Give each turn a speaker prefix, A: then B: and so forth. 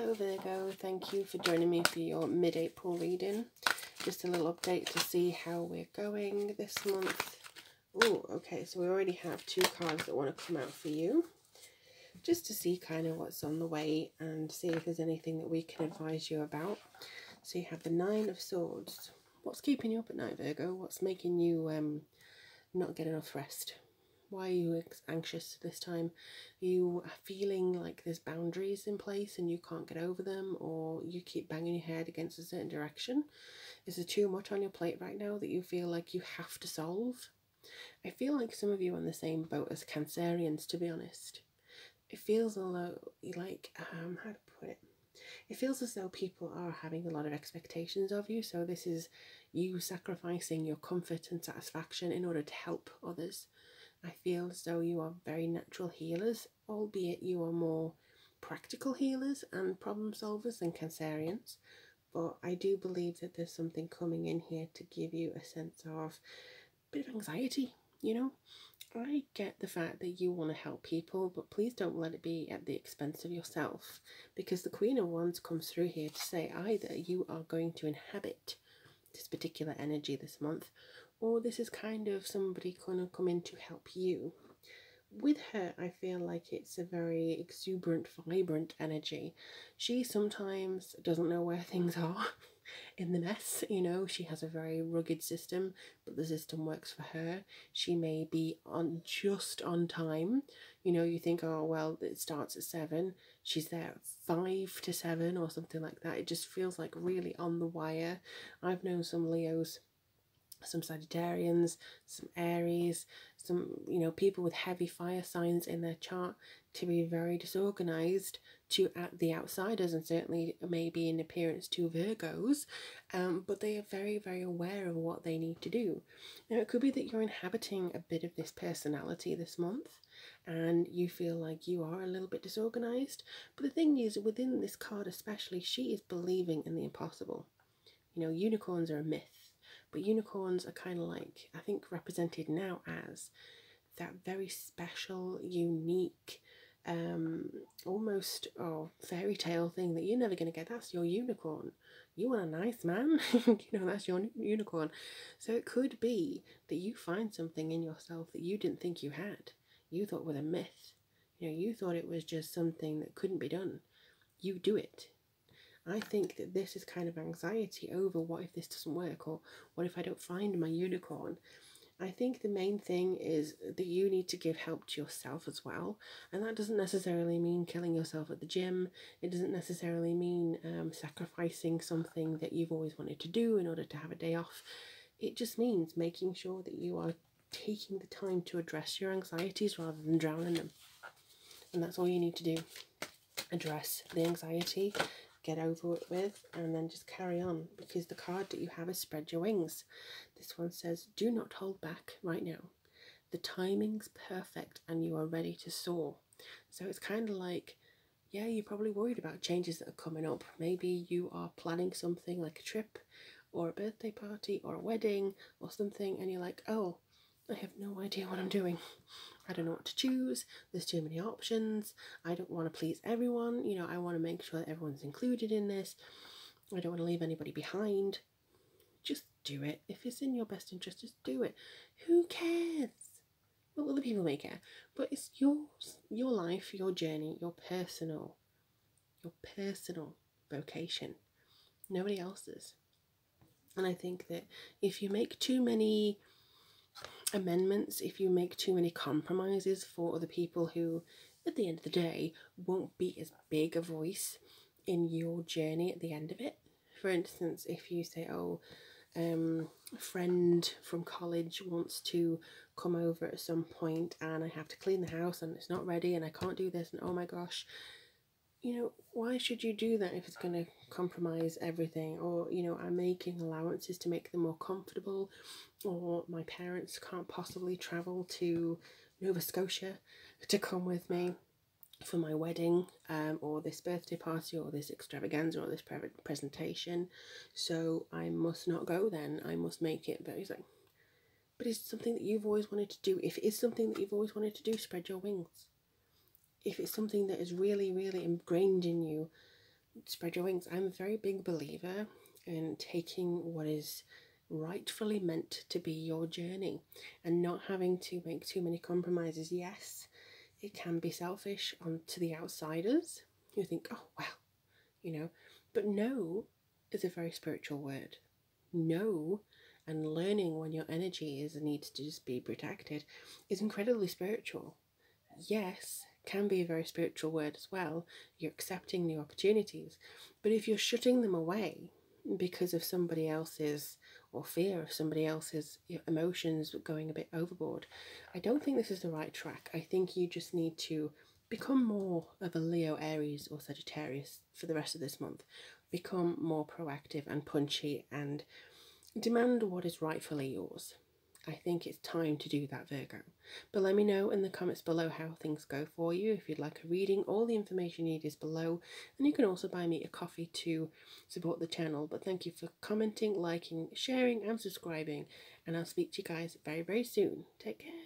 A: Virgo, thank you for joining me for your mid-April reading. Just a little update to see how we're going this month. Oh, okay, so we already have two cards that want to come out for you. Just to see kind of what's on the way and see if there's anything that we can advise you about. So you have the Nine of Swords. What's keeping you up at night, Virgo? What's making you um, not get enough rest? Why are you anxious this time? You are feeling like there's boundaries in place and you can't get over them, or you keep banging your head against a certain direction? Is there too much on your plate right now that you feel like you have to solve? I feel like some of you are on the same boat as Cancerians, to be honest. It feels a like, um, how to put it? It feels as though people are having a lot of expectations of you, so this is you sacrificing your comfort and satisfaction in order to help others. I feel as though you are very natural healers, albeit you are more practical healers and problem solvers than Cancerians. But I do believe that there's something coming in here to give you a sense of a bit of anxiety, you know? I get the fact that you want to help people, but please don't let it be at the expense of yourself because the Queen of Wands comes through here to say either you are going to inhabit this particular energy this month or this is kind of somebody kind of come in to help you. With her, I feel like it's a very exuberant, vibrant energy. She sometimes doesn't know where things are in the mess, you know. She has a very rugged system, but the system works for her. She may be on just on time. You know, you think, oh, well, it starts at seven. She's there at five to seven or something like that. It just feels like really on the wire. I've known some Leos some Sagittarians, some Aries, some, you know, people with heavy fire signs in their chart to be very disorganized to at the outsiders and certainly maybe in appearance to Virgos, um, but they are very, very aware of what they need to do. Now, it could be that you're inhabiting a bit of this personality this month and you feel like you are a little bit disorganized, but the thing is, within this card especially, she is believing in the impossible. You know, unicorns are a myth but unicorns are kind of like, I think, represented now as that very special, unique, um, almost oh, fairy tale thing that you're never going to get. That's your unicorn. You want a nice man, you know, that's your unicorn. So it could be that you find something in yourself that you didn't think you had. You thought was a myth. You know, you thought it was just something that couldn't be done. You do it. I think that this is kind of anxiety over what if this doesn't work or what if I don't find my unicorn. I think the main thing is that you need to give help to yourself as well. And that doesn't necessarily mean killing yourself at the gym. It doesn't necessarily mean um, sacrificing something that you've always wanted to do in order to have a day off. It just means making sure that you are taking the time to address your anxieties rather than drowning them. And that's all you need to do. Address the anxiety get over it with and then just carry on because the card that you have is spread your wings. This one says, do not hold back right now. The timing's perfect and you are ready to soar. So it's kind of like, yeah, you're probably worried about changes that are coming up. Maybe you are planning something like a trip or a birthday party or a wedding or something and you're like, oh, I have no idea what I'm doing. I don't know what to choose. There's too many options. I don't want to please everyone. You know, I want to make sure that everyone's included in this. I don't want to leave anybody behind. Just do it. If it's in your best interest, just do it. Who cares? Well, other people may care, but it's yours, your life, your journey, your personal, your personal vocation. Nobody else's. And I think that if you make too many amendments if you make too many compromises for other people who, at the end of the day, won't be as big a voice in your journey at the end of it. For instance, if you say, oh, um, a friend from college wants to come over at some point and I have to clean the house and it's not ready and I can't do this and oh my gosh, you know, why should you do that if it's going to compromise everything? Or, you know, I'm making allowances to make them more comfortable, or my parents can't possibly travel to Nova Scotia to come with me for my wedding, um, or this birthday party, or this extravaganza, or this pre presentation. So I must not go then. I must make it. But he's like, but it's something that you've always wanted to do. If it is something that you've always wanted to do, spread your wings if it's something that is really, really ingrained in you, spread your wings. I'm a very big believer in taking what is rightfully meant to be your journey and not having to make too many compromises. Yes, it can be selfish on to the outsiders who think, oh well, you know, but no is a very spiritual word. No and learning when your energy is needs to just be protected is incredibly spiritual. Yes, can be a very spiritual word as well. You're accepting new opportunities, but if you're shutting them away because of somebody else's or fear of somebody else's emotions going a bit overboard, I don't think this is the right track. I think you just need to become more of a Leo, Aries, or Sagittarius for the rest of this month. Become more proactive and punchy and demand what is rightfully yours. I think it's time to do that, Virgo. But let me know in the comments below how things go for you. If you'd like a reading, all the information you need is below. And you can also buy me a coffee to support the channel. But thank you for commenting, liking, sharing, and subscribing. And I'll speak to you guys very, very soon. Take care.